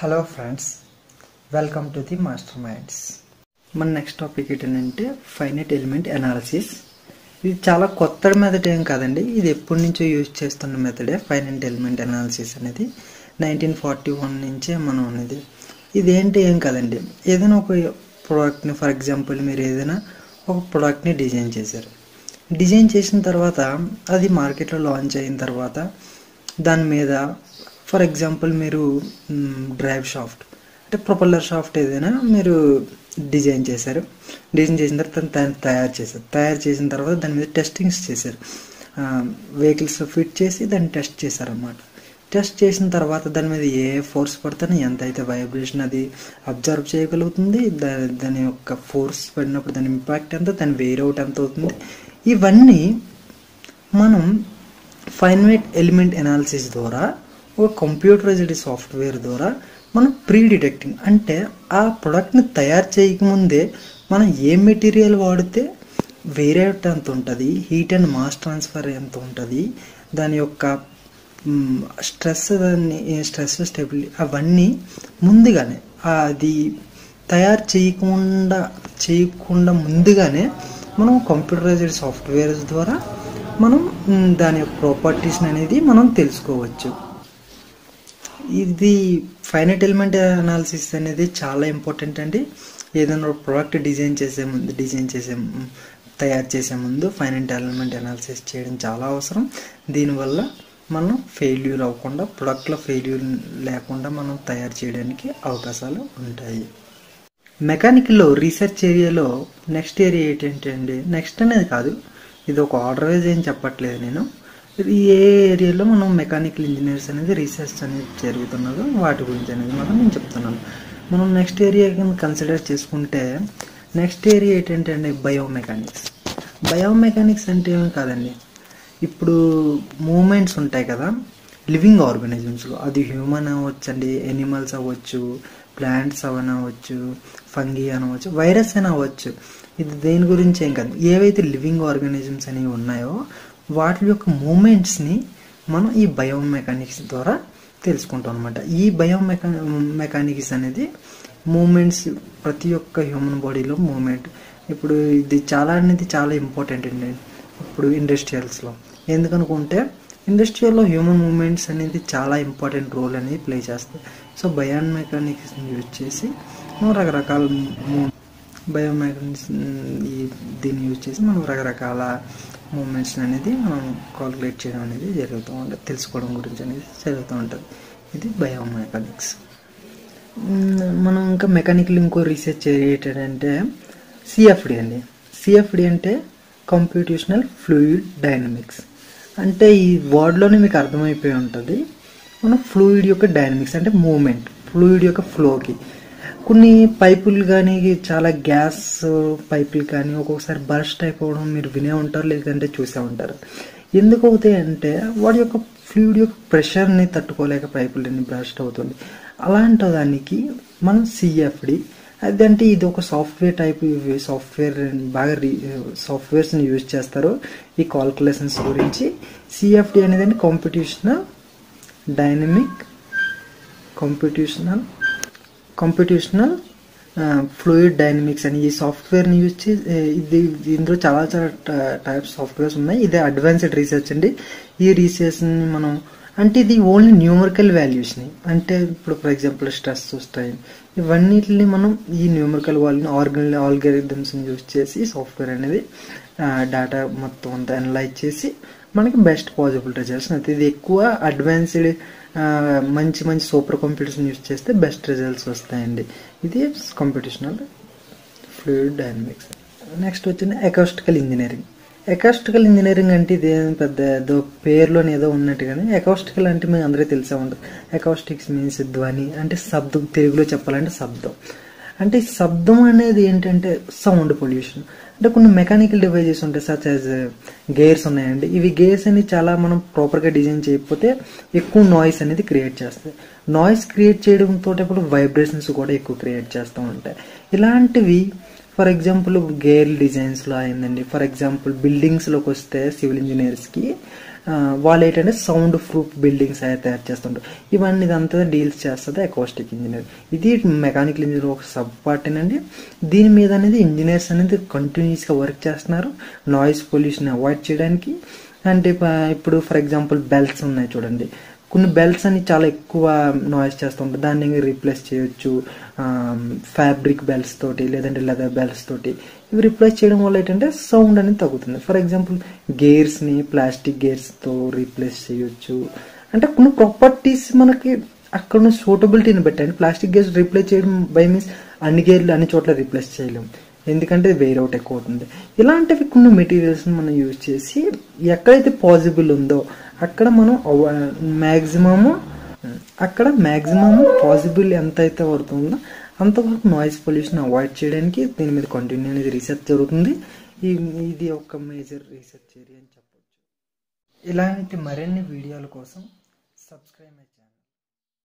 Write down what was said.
Hello friends welcome to the master minds మన next topic ఏంటంటే finite element analysis ఇది చాలా కొత్త మెథడ్ ఏం కాదండి. ఇది ఎప్పటి నుంచో యూజ్ చేస్తున్న మెథడే ఫైనైట్ ఎలిమెంట్ అనాలిసిస్ అనేది. నైన్టీన్ ఫార్టీ వన్ నుంచే మనం అనేది. ఇదేంటి ఏం కాదండి. ఏదైనా ఒక ప్రోడక్ట్ని ఫర్ ఎగ్జాంపుల్ మీరు ఏదైనా ఒక ప్రోడక్ట్ని డిజైన్ చేశారు. డిజైన్ చేసిన తర్వాత అది మార్కెట్లో లాంచ్ అయిన తర్వాత దాని మీద ఫర్ ఎగ్జాంపుల్ మీరు డ్రైవ్ షాఫ్ట్. అంటే ప్రొపల్లర్ షాఫ్ట్ ఏదైనా మీరు డిజైన్ చేశారు. డిజైన్ చేసిన తర్వాత దాన్ని తయారు చేశారు. తయారు చేసిన తర్వాత దాని మీద టెస్టింగ్స్ చేశారు. వెహికల్స్ ఫిట్ చేసి దాన్ని టెస్ట్ చేశారన్నమాట. టెస్ట్ చేసిన తర్వాత దాని మీద ఏ ఫోర్స్ పడితేనే ఎంత అయితే వైబ్రేషన్ అది అబ్జర్వ్ చేయగలుగుతుంది దాని దాని యొక్క ఫోర్స్ పడినప్పుడు దాని ఇంపాక్ట్ ఎంత దాని వేర్ అవుట్ ఎంత అవుతుంది ఇవన్నీ మనం ఫైన్వైట్ ఎలిమెంట్ ఎనాలిసిస్ ద్వారా ఒక కంప్యూటరైజ్డ్ సాఫ్ట్వేర్ ద్వారా మనం ప్రీ డిటెక్టింగ్ అంటే ఆ ప్రోడక్ట్ని తయారు చేయకముందే మనం ఏ మెటీరియల్ వాడితే వేరే ఎంత ఉంటుంది హీట్ అండ్ మాస్ ట్రాన్స్ఫర్ ఎంత ఉంటుంది దాని యొక్క స్ట్రెస్ దాన్ని స్ట్రెస్ స్టెబిలిటీ అవన్నీ ముందుగానే అది తయారు చేయకుండా చేయకుండా ముందుగానే మనం కంప్యూటరైజ్డ్ సాఫ్ట్వేర్స్ ద్వారా మనం దాని యొక్క ప్రాపర్టీస్ అనేది మనం తెలుసుకోవచ్చు. ఇది ఫైనట్ ఎలిమెంట్ అనాలిసిస్ అనేది చాలా ఇంపార్టెంట్ అండి. ఏదైనా ప్రోడక్ట్ డిజైన్ చేసే ముందు డిజైన్ చేసే తయారు చేసే ముందు ఫైనట్ ఎలిమెంట్ అనాలిసిస్ చేయడం చాలా అవసరం. దీనివల్ల మనం ఫెయిల్యూర్ అవ్వకుండా ప్రొడక్ట్లో ఫెయిల్యూర్ లేకుండా మనం తయారు చేయడానికి అవకాశాలు ఉంటాయి. మెకానికల్లో రీసెర్చ్ ఏరియాలో నెక్స్ట్ ఏరియా ఏంటంటే నెక్స్ట్ అనేది కాదు. ఇది ఒక ఆర్డర్ వైజ్ ఏం చెప్పట్లేదు నేను. ఈ ఏ ఏరియాలో మనం మెకానికల్ ఇంజనీర్స్ అనేది రీసెర్చ్ అనేది జరుగుతున్నదో. వాటి గురించి అనేది మనం నేను చెప్తున్నాను. మనం నెక్స్ట్ ఏరియా కన్సిడర్ చేసుకుంటే నెక్స్ట్ ఏరియా ఏంటంటే అండి బయోమెకానిక్స్. బయోమెకానిక్స్ అంటే ఏమి కాదండి. ఇప్పుడు మూమెంట్స్ ఉంటాయి కదా లివింగ్ ఆర్గానిజమ్స్లో. అది హ్యూమన్ అవ్వచ్చండి ఎనిమల్స్ అవ్వచ్చు ప్లాంట్స్ అవన అవ్వచ్చు ఫంగి అనవచ్చు వైరస్ అయినా అవ్వచ్చు. ఇది దేని గురించి ఏం కాదు. ఏవైతే లివింగ్ ఆర్గానిజమ్స్ అనేవి ఉన్నాయో వాటి యొక్క మూమెంట్స్ని మనం ఈ బయోమెకానిక్స్ ద్వారా తెలుసుకుంటాం అనమాట ఈ బయోమెకా మెకానిక్స్ అనేది మూమెంట్స్ ప్రతి ఒక్క హ్యూమన్ బాడీలో మూమెంట్. ఇప్పుడు ఇది చాలా అనేది చాలా ఇంపార్టెంట్ అండి. ఇప్పుడు ఇండస్ట్రియల్స్లో. ఎందుకనుకుంటే ఇండస్ట్రియల్లో హ్యూమన్ మూమెంట్స్ అనేది చాలా ఇంపార్టెంట్ రోల్ అనేది ప్లే చేస్తాయి సో బయాన్ మెకానిక్స్ యూజ్ చేసి మనం రకరకాల బయోమెకానిక్స్ ఈ దీన్ని యూజ్ చేసి మనం రకరకాల మూమెంట్స్ అనేది మనం కాల్కులేట్ చేయడం అనేది జరుగుతూ ఉంటుంది. తెలుసుకోవడం గురించి అనేది జరుగుతూ ఉంటుంది. ఇది బయో మెకానిక్స్ మనం ఇంకా మెకానికల్ ఇంకో రీసెర్చ్ ఏంటంటే సిఎఫ్డి అండి. సిఎఫ్డి అంటే కంప్యూటేషనల్ ఫ్లూయిడ్ డైనమిక్స్ అంటే ఈ వర్డ్లోనే మీకు అర్థమైపోయి ఉంటుంది. మనం ఫ్లూయిడ్ యొక్క డైనమిక్స్ అంటే మూమెంట్ ఫ్లూయిడ్ యొక్క ఫ్లోకి కొన్ని పైపులు కానీ చాలా గ్యాస్ పైపులు కానీ ఒక్కొక్కసారి బర్స్ట్ అయిపోవడం మీరు వినే ఉంటారు లేదంటే చూసే ఉంటారు. ఎందుకు అవుతాయి అంటే వాడి యొక్క ఫ్లూయిడ్ యొక్క ప్రెషర్ని తట్టుకోలేక పైపులన్నీ బ్రస్ట్ అవుతుంది. అలాంటి దానికి మనం సిఎఫ్డి అదంటే ఇది ఒక సాఫ్ట్వేర్ టైప్ సాఫ్ట్వేర్ బాగా రీ సాఫ్ట్వేర్స్ని యూజ్ చేస్తారు. ఈ కాల్కులేషన్స్ గురించి సిఎఫ్డి అనేది computational dynamic computational computational fluid dynamics అని ఈ సాఫ్ట్వేర్ని యూజ్ చేసి ఇది ఇందులో చాలా చాలా టైప్స్ సాఫ్ట్వేర్స్ ఉన్నాయి. ఇది అడ్వాన్స్డ్ రీసెర్చ్ అండి. ఈ రీసెర్చ్ని మనం అంటే ఇది ఓన్లీ న్యూమరికల్ వాల్యూస్ని అంటే ఇప్పుడు ఫర్ ఎగ్జాంపుల్ స్ట్రెస్ వస్తాయి. ఇవన్నిటిని మనం ఈ న్యూమరికల్ వాల్యూని ఆర్గన్ ఆల్గరిథమ్స్ని యూజ్ చేసి సాఫ్ట్వేర్ అనేది డేటా మొత్తం అంతా అనలైజ్ చేసి మనకి బెస్ట్ పాసిబుల్ రిజల్ట్స్ అవుతాయి ఇది ఎక్కువ అడ్వాన్స్డ్ మంచి మంచి సూపర్ కంప్యూటర్స్ని యూజ్ చేస్తే బెస్ట్ రిజల్ట్స్ వస్తాయండి. ఇది కంప్యూటేషనల్ ఫ్లూయిడ్ డైనమిక్స్ నెక్స్ట్ వచ్చింది ఎకాస్టికల్ ఇంజనీరింగ్ ఎకాస్టికల్ ఇంజనీరింగ్ అంటే ఇది పెద్ద ఏదో పేరులోనే ఏదో ఉన్నట్టుగానే ఎకాస్టికల్ అంటే మీకు అందరికీ తెలిసే ఉంటుంది. ఎకాస్టిక్స్ మీన్స్ ధ్వని అంటే శబ్దం తెలుగులో చెప్పాలంటే శబ్దం. అంటే శబ్దం అనేది ఏంటంటే సౌండ్ పొల్యూషన్ అంటే కొన్ని మెకానికల్ డివైజెస్ ఉంటాయి సచ్ యాజ్ గేర్స్ ఉన్నాయండి. ఇవి గేర్స్ అని చాలా మనం ప్రాపర్గా డిజైన్ చేయకపోతే ఎక్కువ నాయిస్ అనేది క్రియేట్ చేస్తాయి. నాయిస్ క్రియేట్ చేయడంతో ఇప్పుడు వైబ్రేషన్స్ కూడా ఎక్కువ క్రియేట్ చేస్తూ ఉంటాయి. ఇలాంటివి ఫర్ ఎగ్జాంపుల్ గేర్ డిజైన్స్లో అయిందండి. ఫర్ ఎగ్జాంపుల్ బిల్డింగ్స్లోకి వస్తే సివిల్ ఇంజనీర్స్కి వాళ్ళు ఏంటంటే సౌండ్ ప్రూఫ్ బిల్డింగ్స్ అయితే తయారు చేస్తుంటారు. ఇవన్నీ ఇదంతా డీల్స్ చేస్తుంది అకోస్టిక్ ఇంజనీర్ ఇది మెకానికల్ ఇంజనీర్ ఒక సబ్ పార్ట్ అండి దీని మీద అనేది ఇంజనీర్స్ అనేది కంటిన్యూస్గా వర్క్ చేస్తున్నారు. నాయిస్ పొల్యూషన్ అవాయిడ్ చేయడానికి. అంటే ఇప్పుడు ఫర్ ఎగ్జాంపుల్ బెల్ట్స్ ఉన్నాయి చూడండి. కొన్ని బెల్ట్స్ అని చాలా ఎక్కువ నాయిస్ చేస్తుంటాయి దాన్ని రీప్లేస్ చేయొచ్చు? ఫ్యాబ్రిక్ బెల్ట్స్ తోటి లేదంటే లెదర్ బెల్ట్స్ తోటి. ఇవి రీప్లేస్ చేయడం వల్ల ఏంటంటే సౌండ్ అనేది తగ్గుతుంది. ఫర్ ఎగ్జాంపుల్ గేర్స్ని ప్లాస్టిక్ గేర్స్తో రీప్లేస్ చేయొచ్చు. అంటే కొన్ని ప్రాపర్టీస్ మనకి అక్కడ ఉన్న సూటబిలిటీని బట్టి ప్లాస్టిక్ గేర్స్ రీప్లేస్ చేయడం బై మీన్స్ అన్ని గేర్లు అన్ని చోట్ల రీప్లేస్ చేయలేం. ఎందుకంటే వేర్ అవుట్ ఎక్కువ అవుతుంది. ఇలాంటివి కొన్ని మెటీరియల్స్ని మనం యూజ్ చేసి ఎక్కడైతే పాసిబుల్ ఉందో అక్కడ మనం మ్యాక్సిమము అక్కడ మ్యాక్సిమం పాసిబుల్ ఎంత అయితే పడుతుందో అంతవరకు నాయిస్ పొల్యూషన్ అవాయిడ్ చేయడానికి దీని మీద కంటిన్యూ అనేది రీసెర్చ్ జరుగుతుంది. ఈ ఇది ఒక మేజర్ రీసెర్చ్ ఏరియా అని చెప్పచ్చు. ఇలాంటి మరిన్ని వీడియోల కోసం సబ్స్క్రైబ్